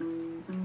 Mm-hmm.